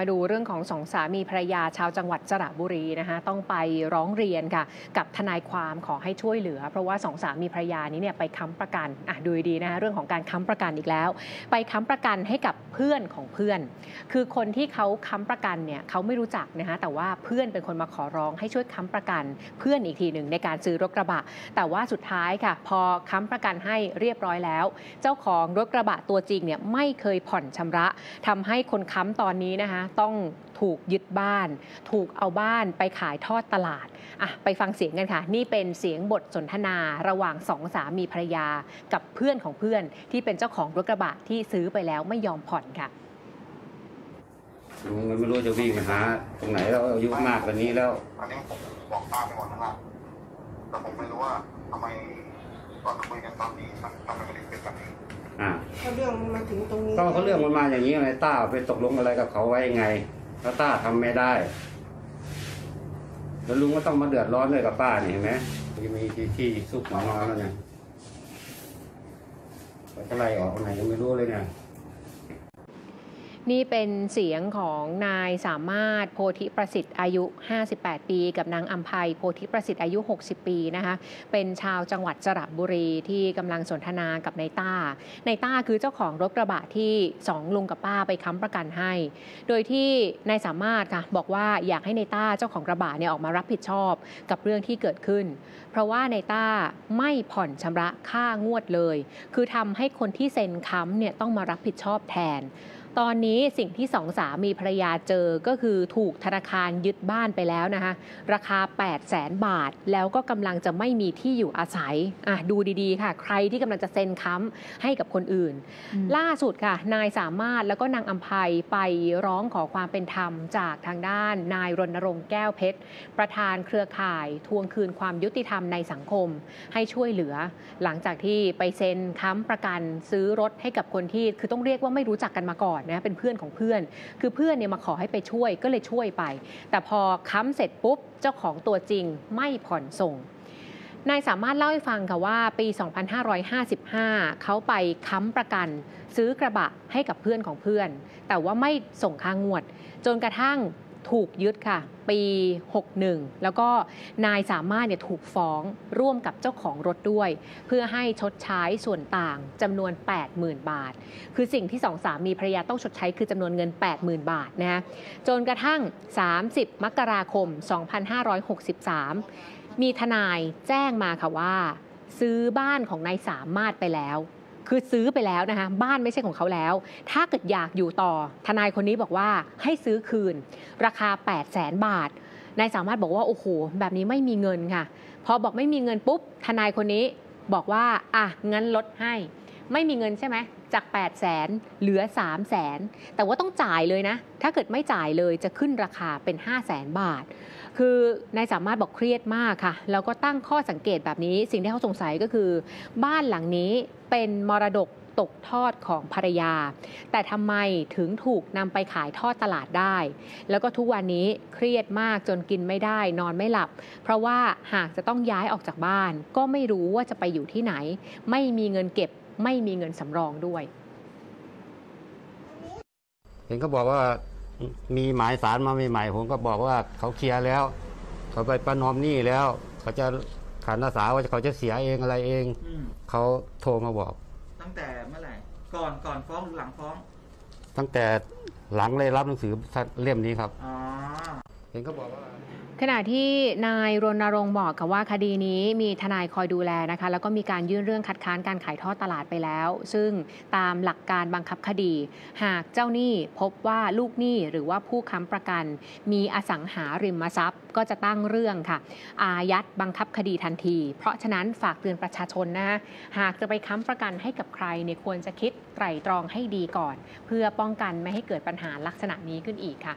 มาดูเรื่องของสองสามีภรรยาชาวจังหวัดสระบุรีนะคะต้องไปร้องเรียนค่ะ กับทนายความขอให้ช่วยเหลือ เพราะว่าสองสามีภรรยานี้เนี่ยไปค้ำประกันอะดูดีนะคะเรื่องของการค้ำประกันอีกแล้ว ไปค้ำประกันให้กับเพื่อนของเพื่อน คือคนที่เขาค้ำประกันเนี่ยเขาไม่รู้จักนะคะแต่ว่าเพื่อนเป็นคนมาขอร้องให้ช่วยค้ำประกัน เพื่อนอีกทีหนึ่งในการซื้อรถกระบะ แต่ว่าสุดท้ายค่ะ พอค้ำประกันให้เรียบร้อยแล้ว เจ้าของรถกระบะตัวจริงเนี่ยไม่เคยผ่อนชำระทำให้คนค้ำตอนนี้นะคะต้องถูกยึดบ้าน ถูกเอาบ้านไปขายทอดตลาดอะไปฟังเสียงกันค่ะ นี่เป็นเสียงบทสนทนาระหว่างสองสามีภรรยากับเพื่อนของเพื่อน ที่เป็นเจ้าของรถกระบะที่ซื้อไปแล้วไม่ยอมผ่อนค่ะลุงมันไม่รู้จะวิ่งไปหาตรงไหนแล้วอายุมากกว่านี้แล้วอันนี้ผมบอกป้าไปหมดแล้วนะแต่ผมไม่รู้ว่าทำไมตอนคุยกันตอนนี้มันทำไมมันถึงเป็นแบบนี้ อ่าถ้าเรื่องมันมาถึงตรงนี้ก็เขาเรื่องมันมาอย่างนี้ไงต้าไปตกลงอะไรกับเขาไว้ยังไงแล้วต้าทำไม่ได้ แล้วลุงก็ต้องมาเดือดร้อนเลยกับป้านี่เห็นไหมมีที่ที่ซุกหนอนอนแล้วเนี่ยเขาจะไล่ออกไหนยังไม่รู้เลยเนี่ย นี่เป็นเสียงของนายสามารถโพธิประสิทธิ์อายุ 58 ปี กับนางอัมภัยโพธิประสิทธิ์อายุ 60 ปีนะคะเป็นชาวจังหวัดสระบุรีที่กำลังสนทนากับนายต้านายต้าคือเจ้าของรถกระบะที่สองลุงกับป้าไปค้ำประกันให้ โดยที่นายสามารถค่ะบอกว่าอยากให้นายต้าเจ้าของกระบะเนี่ยออกมารับผิดชอบกับเรื่องที่เกิดขึ้น เพราะว่านายต้าไม่ผ่อนชำระค่างวดเลย คือทำให้คนที่เซ็นค้ำเนี่ยต้องมารับผิดชอบแทน ตอนนี้สิ่งที่สองสามีภรรยาเจอก็คือถูกธนาคารยึดบ้านไปแล้วนะคะราคา 8 0 0แสนบาท แล้วก็กำลังจะไม่มีที่อยู่อาศัยอะดูดีๆ ค่ะ ใครที่กำลังจะเซ็นค้ำให้กับคนอื่น ล่าสุดค่ะ นายสามารถแล้วก็นางอัมภัยไปร้องขอความเป็นธรรมจากทางด้าน นายรณรงค์แก้วเพชร ประธานเครือข่ายทวงคืนความยุติธรรมในสังคม ให้ช่วยเหลือ หลังจากที่ไปเซ็นค้ำประกันซื้อรถให้กับคนที่คือต้องเรียกว่าไม่รู้จักกันมาก่อนนะเป็นเพื่อนของเพื่อน คือเพื่อนเนี่ยมาขอให้ไปช่วยก็เลยช่วยไป แต่พอค้ำเสร็จปุ๊บเจ้าของตัวจริงไม่ผ่อนส่งนายสามารถเล่าให้ฟังค่ะว่าปี 2555 เขาไปค้ำประกัน ซื้อกระบะให้กับเพื่อนของเพื่อน แต่ว่าไม่ส่งค่างวด จนกระทั่ง ถูกยึดค่ะ ปี 61 แล้วก็นายสามารถเนี่ยถูกฟ้องร่วมกับเจ้าของรถด้วย เพื่อให้ชดใช้ส่วนต่างจำนวน 80,000 บาท คือสิ่งที่สองสามีภรรยาต้องชดใช้คือจำนวนเงิน 80,000 บาทนะฮะจนกระทั่ง 30 มกราคม 2563 มีทนายแจ้งมาค่ะว่า ซื้อบ้านของนายสามารถไปแล้ว คือซื้อไปแล้วนะคะบ้านไม่ใช่ของเขาแล้ว ถ้าเกิดอยากอยู่ต่อ ทนายคนนี้บอกว่าให้ซื้อคืน ราคา 8 0 0แสนบาทนายสามารถบอกว่าโอ้โหแบบนี้ไม่มีเงินค่ะ พอบอกไม่มีเงินปุ๊บทนายคนนี้บอกว่าอะงั้นลดให้ ไม่มีเงินใช่ไหมจาก 8 0 0แสนเหลือ 3 0 0แสนแต่ว่าต้องจ่ายเลยนะ ถ้าเกิดไม่จ่ายเลยจะขึ้นราคาเป็น 5 0 0แสนบาท คือนายสามารถบอกเครียดมากค่ะ แล้วก็ตั้งข้อสังเกตแบบนี้ สิ่งที่เขาสงสัยก็คือ บ้านหลังนี้เป็นมรดกตกทอดของภรรยา แต่ทำไมถึงถูกนำไปขายทอดตลาดได้ แล้วก็ทุกวันนี้เครียดมากจนกินไม่ได้ นอนไม่หลับ เพราะว่าหากจะต้องย้ายออกจากบ้าน ก็ไม่รู้ว่าจะไปอยู่ที่ไหน ไม่มีเงินเก็บ ไม่มีเงินสำรองด้วย เห็นเขาบอกว่ามีหมายสารมาใหม่ๆผมก็บอกว่าเขาเคลียร์แล้ว เขาไปประนอมหนี้แล้ว เขาจะขันอาสาว่าเขาจะเสียเองอะไรเอง อืมเขาโทรมาบอก ตั้งแต่เมื่อไหร่ ก่อนก่อนฟ้องหรือหลังฟ้อง ตั้งแต่หลังเลยรับหนังสือเล่มนี้ครับ อ๋อ เห็นเขาบอกว่าขณะที่นายรณรงค์บอกค่ะว่าคดีนี้มีทนายคอยดูแลนะคะ แล้วก็มีการยื่นเรื่องคัดค้านการขายทอดตลาดไปแล้ว ซึ่งตามหลักการบังคับคดี หากเจ้าหนี้พบว่าลูกหนี้หรือว่าผู้ค้ำประกัน มีอสังหาริมทรัพย์ ก็จะตั้งเรื่องค่ะ อายัดบังคับคดีทันที เพราะฉะนั้นฝากเตือนประชาชนนะคะหากจะไปค้ำประกันให้กับใครเนี่ยควรจะคิดไตร่ตรองให้ดีก่อน เพื่อป้องกันไม่ให้เกิดปัญหาลักษณะนี้ขึ้นอีกค่ะ